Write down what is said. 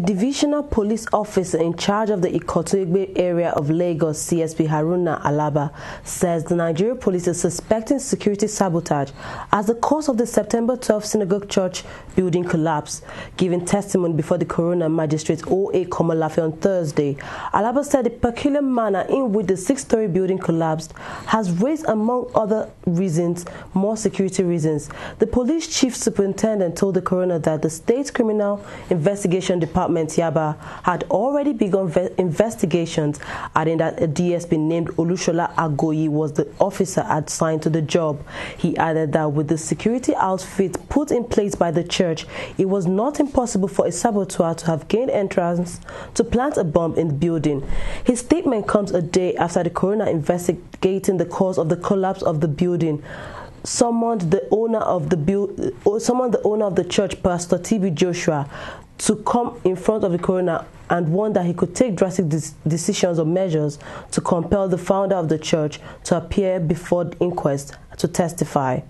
The divisional police officer in charge of the Ikotun area of Lagos, CSP Haruna Alaba, says the Nigeria police is suspecting security sabotage as the cause of the September 12 synagogue church building collapse. Giving testimony before the coroner magistrate O.A. Komolafe on Thursday, Alaba said the peculiar manner in which the six-story building collapsed has raised, among other reasons, more security reasons. The police chief superintendent told the coroner that the state criminal investigation department Department Yaba had already begun investigations, adding that a DSP named Olushola Agoyi was the officer assigned to the job. He added that with the security outfit put in place by the church, it was not impossible for a saboteur to have gained entrance to plant a bomb in the building. His statement comes a day after the coroner investigating the cause of the collapse of the building summoned the owner of the build, uh, summoned the owner of the church, Pastor T.B. Joshua, to come in front of the coroner and warned that he could take drastic decisions or measures to compel the founder of the church to appear before the inquest to testify.